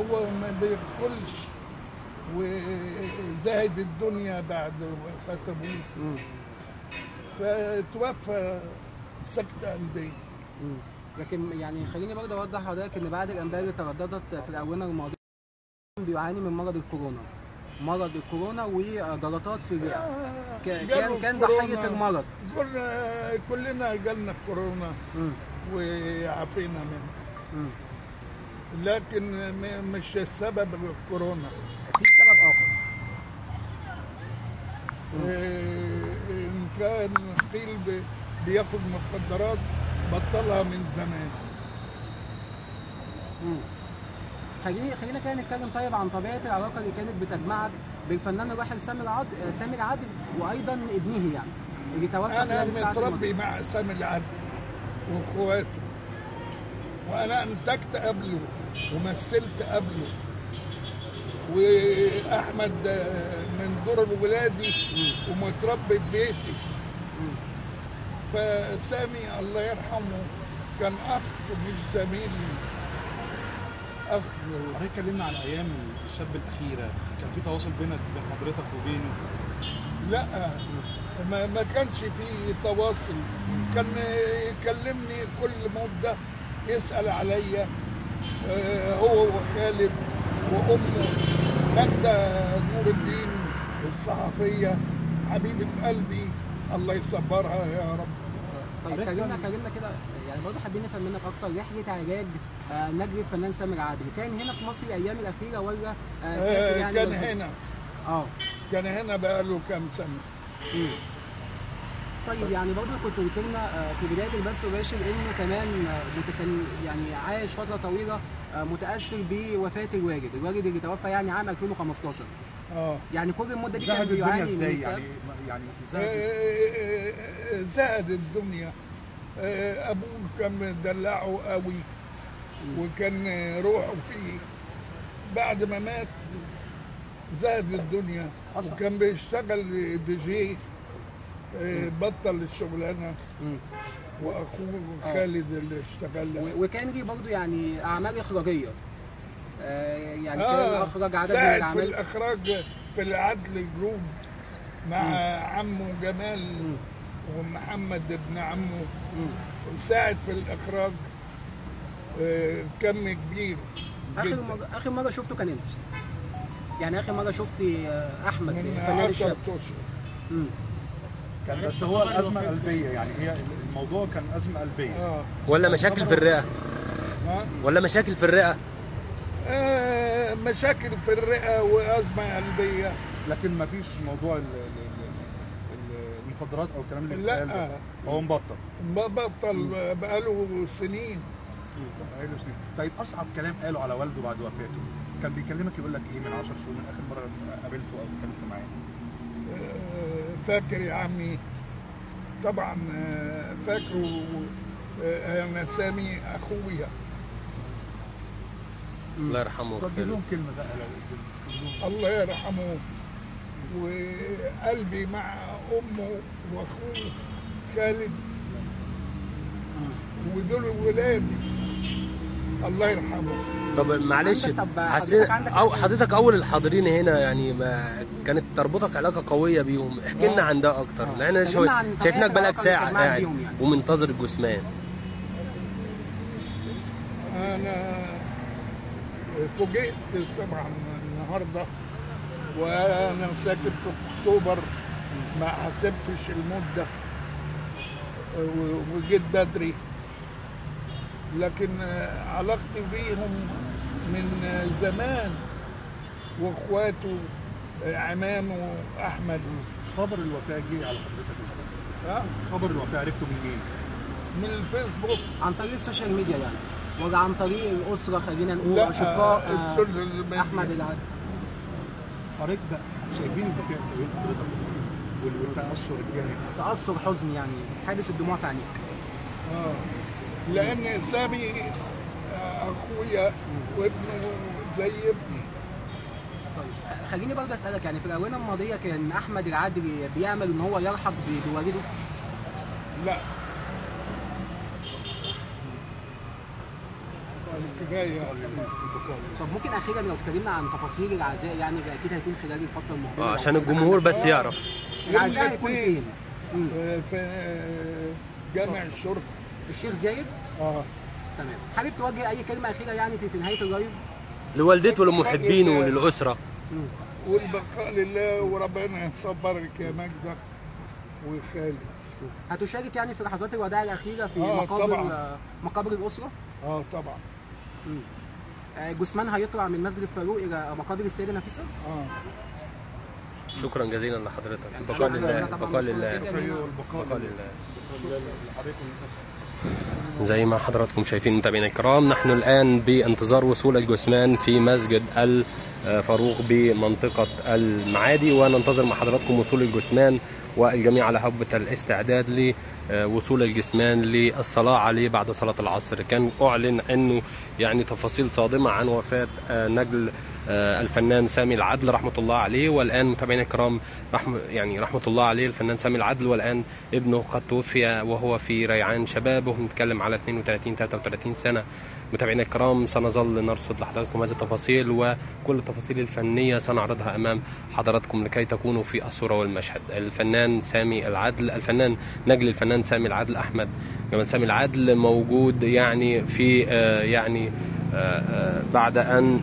هو ما بياكلش وزاهد الدنيا بعد وفاة ابوه. فتوفى سكتة قلبية. لكن يعني خليني برضه أوضح لحضرتك إن بعد الأنباء اللي ترددت في الأونة الماضية بيعاني من مرض الكورونا مرض الكورونا وجلطات في الرئة جاله كان كان. ضحيه المرض كلنا جالنا كورونا مم. وعافينا منه. لكن مش السبب الكورونا في سبب آخر. إيه، إن كان قيل بياخد مخدرات بطلها من زمان. مم. خليني خلينا كده نتكلم طيب عن طبيعة العلاقة اللي كانت بتجمعك بالفنان الراحل سامر عادل سامر عادل وأيضا ابنه يعني اللي توفى أنا متربي. مع سامي العدل وإخواته. وأنا أنتجت قبله. ومثلت قبله. وأحمد من دور ولادي ومتربي في بيتي. فسامي الله يرحمه كان أخ مش زميل. أخ. حضرتك اتكلمنا عن أيام الشاب الأخيرة. كان في تواصل بينك بين حضرتك وبينه؟ لا ما, ما كانش في تواصل. كان يكلمني كل مدة يسأل عليا. هو وخالد وأمه ماجدة نور الدين الصحفية حبيبة قلبي الله يصبرها يا رب. طيب كلمنا كلمنا كده يعني برضه حابين نفهم منك أكتر. رحله علاج آه، نجم الفنان سامر عادل كان هنا في مصر الأيام الأخيرة ولا آه، سافر آه، يعني كان هنا. آه. كان هنا بقاله كام مم. طيب يعني برضه كنت قلت لنا آه، في بداية البث المباشر انه كمان آه، كان يعني عايش فترة طويلة آه، متأثر بوفاة الوالد، الوالد اللي توفى يعني عام 2015 آه. يعني كل المدة دي كان زهد الدنيا بيعاني من إزاي. يعني يعني زهد زهد الدنيا. أبوه كان مدلعه قوي وكان روحه فيه بعد ما مات زهد الدنيا. أصلاً. وكان بيشتغل دي جي. بطل الشغلانة. وأخوه آه. خالد اللي اشتغل وكان ليه برضه يعني أعمال إخراجية آه، يعني كان آه اخرج عدد من ساعد في الأعمال الإخراج في العدل group مع عمه جمال. ومحمد ابن عمه. ساعد في الإخراج آه، كم كبير آخر مره آخر مرة شفته كان إمتى؟ يعني آخر مرة شفت آه، أحمد من الفنان 10 الشاب أشهر. كان بس هو الأزمة قلبيه يعني هي الموضوع كان أزمة قلبية. آه. ولا مشاكل في الرئة؟ ولا مشاكل في الرئة؟ آه، مشاكل في الرئة وأزمة قلبية. لكن ما فيش موضوع ال- ال- ال- المخدرات أو الكلام اللي لا. هو مبطل. ما بطل بقاله سنين. بقاله سنين. طيب أصعب كلام قاله على والده بعد وفاته؟ كان بيكلمك يقول لك إيه من 10 شهور من آخر مرة قابلته أو اتكلمت معاه؟ آه، فاكر يا عمي؟ طبعا آه، فاكره آه، أنا سامي أخويا. الله يرحمه ويغفر له لهم كلمة بقى. الله يرحمه. وقلبي مع أمه وأخوه خالد ودول ولادي. الله يرحمه. طب معلش طب حسيت حضرتك أول الحاضرين هنا يعني ما كانت تربطك علاقة قوية بيهم؟ احكي لنا عن ده أكتر. آه. لأن شايفينك بقالك ساعة قاعد يعني. ومنتظر الجثمان أنا فوجئت طبعا النهارده وأنا ساكن في أكتوبر ما حسبتش المدة وجيت بدري. لكن علاقتي بيهم من زمان واخواته عمامه احمد خبر الوفاة جه على حضرتك إزاي؟ ها؟ خبر الوفاة عرفته منين؟ من الفيسبوك عن طريق ال social media يعني ولا عن طريق الأسرة خلينا نقول أشقاء آه،. أحمد العدل حضرتك بقى شايفين البكاء ما بين حضرتك وال- والتأثر الجامد تأثر حزن يعني حادث الدموع في عينيك آه. لأن سامي آه، أخويا وابنه زي ابني طيب خليني برضه أسألك يعني في الأونة الماضية كان أحمد العدل بيعمل إن هو يرحب ب- بوالده؟ لا. طب ممكن أخيرا لو اتكلمنا عن تفاصيل العزاء يعني ده أكيد هيكون خلال الفترة المقبلة. آه، عشان الجمهور بس يعرف. العزاء هيكون فين؟ في جامع الشرطة. الشيخ زايد؟ آه تمام حابب توجه أي كلمة أخيرة يعني في, في نهاية اللايف؟ لوالدته ولمحبينه وللأسرة مم. والبقاء لله وربنا يصبرك يا ماجدة وخالد هتشارك يعني في لحظات الوداع الأخيرة في آه، مقابر طبعاً. آه، مقابر الأسرة؟ آه طبعا مم. آه، جثمان هيطلع من مسجد الفاروق إلى مقابر السيده نفيسه؟ آه شكرا جزيلا لحضرتك يعني البقاء شكراً لله البقاء لله. البقاء لله زي ما حضراتكم شايفين متابعينا الكرام نحن الآن بانتظار وصول الجثمان في مسجد الفاروق بمنطقة المعادي وننتظر مع حضراتكم وصول الجثمان والجميع على هبة الاستعداد لوصول الجثمان للصلاة عليه بعد صلاة العصر. كان أعلن أنه يعني تفاصيل صادمة عن وفاة نجل الفنان سامي العدل رحمة الله عليه والآن متابعينا الكرام رحمة يعني رحمة الله عليه الفنان سامي العدل والآن ابنه قد توفي وهو في ريعان شبابه نتكلم على 32 33 سنة. متابعينا الكرام سنظل نرصد لحضراتكم هذه التفاصيل وكل التفاصيل الفنية سنعرضها أمام حضراتكم لكي تكونوا في الصورة والمشهد. الفنان سامي العدل الفنان نجل الفنان سامي العدل أحمد. جمال سامي العدل موجود يعني في آه، يعني آه، آه، بعد أن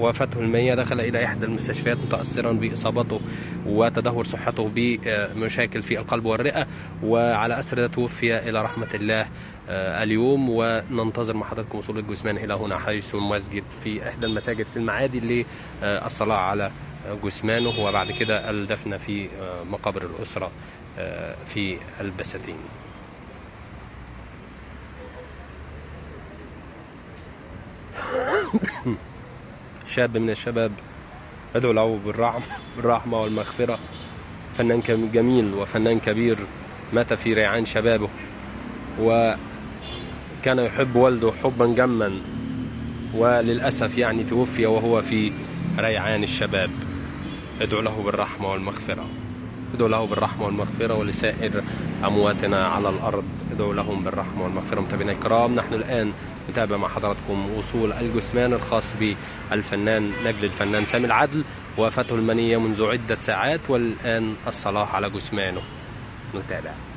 وافته المية دخل إلى إحدى المستشفيات متأثرا بإصابته وتدهور صحته بمشاكل في القلب والرئة وعلى أسر توفي إلى رحمة الله آه، اليوم. وننتظر مع حضراتكم وصول الجثمان إلى هنا حيث المسجد في إحدى المساجد في المعادي للصلاة على جثمانه وبعد كده الدفن في آه، مقابر الأسرة آه، في البساتين شاب من الشباب أدعو له بالرحمة بالرحمة والمغفرة. فنان جميل وفنان كبير مات في ريعان شبابه. وكان يحب والده حبا جما. وللأسف يعني توفي وهو في ريعان الشباب. ادعو له بالرحمة والمغفرة. ادعو له بالرحمة والمغفرة ولسائر أمواتنا على الأرض. ادعو لهم بالرحمة والمغفرة. متابعينا الكرام نحن الآن نتابع مع حضراتكم وصول الجثمان الخاص بالفنان نجل الفنان سامي العدل وفاته المنية منذ عدة ساعات والآن الصلاة على جثمانه. نتابع.